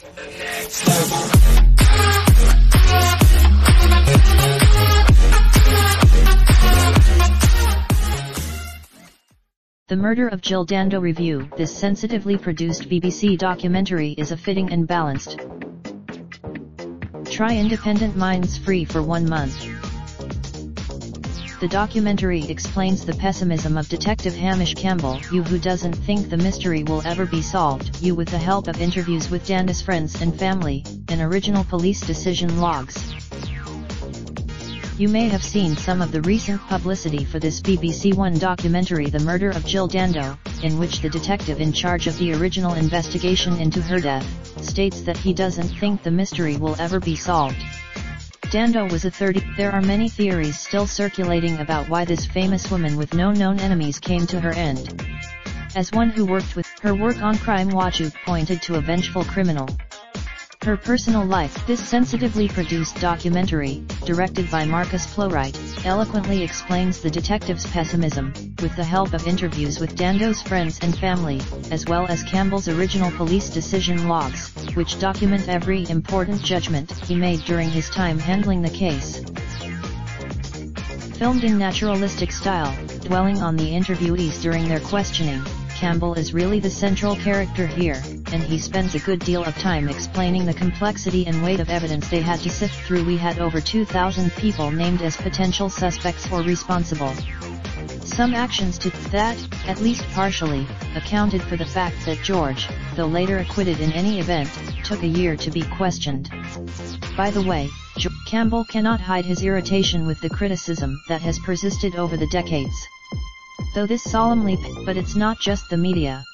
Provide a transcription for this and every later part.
The Murder of Jill Dando Review This sensitively produced BBC documentary is a fitting and balanced. Try Independent Minds free for one month. The documentary explains the pessimism of Detective Hamish Campbell, you who doesn't think the mystery will ever be solved, you with the help of interviews with Dando's friends and family, and original police decision logs. You may have seen some of the recent publicity for this BBC One documentary The Murder of Jill Dando, in which the detective in charge of the original investigation into her death, states that he doesn't think the mystery will ever be solved. Dando was a 30. There are many theories still circulating about why this famous woman with no known enemies came to her end. As one who worked with her work on Crime Watch pointed to a vengeful criminal, her personal life. This sensitively produced documentary, directed by Marcus Plowright, eloquently explains the detective's pessimism, with the help of interviews with Dando's friends and family, as well as Campbell's original police decision logs, which document every important judgment he made during his time handling the case. Filmed in naturalistic style, dwelling on the interviewees during their questioning, Campbell is really the central character here, and he spends a good deal of time explaining the complexity and weight of evidence they had to sift through. We had over 2,000 people named as potential suspects or responsible. Some actions to that, at least partially, accounted for the fact that George, though later acquitted in any event, took a year to be questioned. By the way, Campbell cannot hide his irritation with the criticism that has persisted over the decades though this solemnly, but it's not just the media.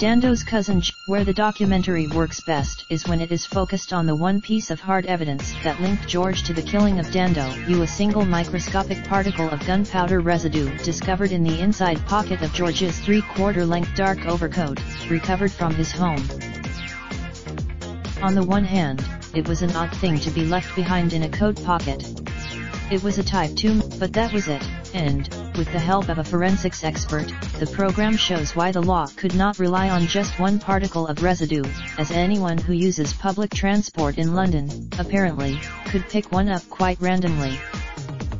Dando's cousin where the documentary works best is when it is focused on the one piece of hard evidence that linked George to the killing of Dando, you a single microscopic particle of gunpowder residue discovered in the inside pocket of George's three-quarter length dark overcoat, recovered from his home. On the one hand, it was an odd thing to be left behind in a coat pocket. It was a type 2, but that was it, and, with the help of a forensics expert, the program shows why the law could not rely on just one particle of residue, as anyone who uses public transport in London, apparently, could pick one up quite randomly.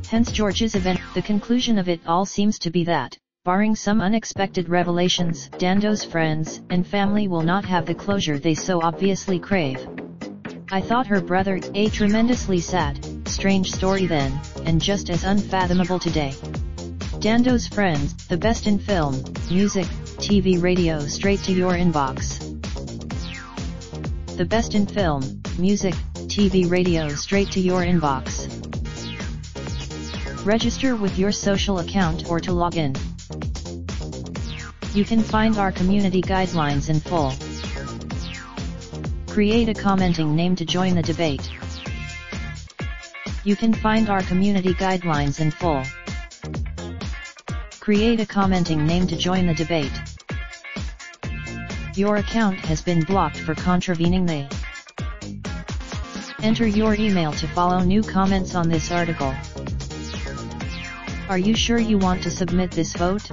Hence George's event, the conclusion of it all seems to be that, barring some unexpected revelations, Dando's friends and family will not have the closure they so obviously crave. I thought her brother, a tremendously sad, strange story then, and just as unfathomable today. Dando's Friends, the best in film, music, TV radio straight to your inbox. The best in film, music, TV radio straight to your inbox. Register with your social account or to log in. You can find our community guidelines in full. Create a commenting name to join the debate. You can find our community guidelines in full. Create a commenting name to join the debate. Your account has been blocked for contravening the Enter your email to follow new comments on this article. Are you sure you want to submit this vote?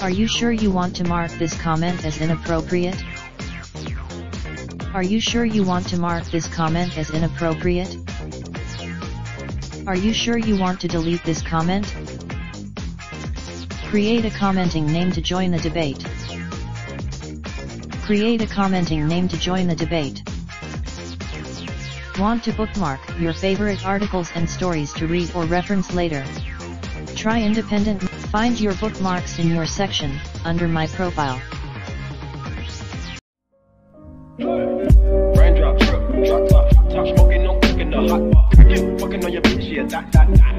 Are you sure you want to mark this comment as inappropriate? Are you sure you want to mark this comment as inappropriate? Are you sure you want to delete this comment? Create a commenting name to join the debate. Create a commenting name to join the debate. Want to bookmark your favorite articles and stories to read or reference later? Try independent. Find your bookmarks in your section, under my profile. Cooking the hot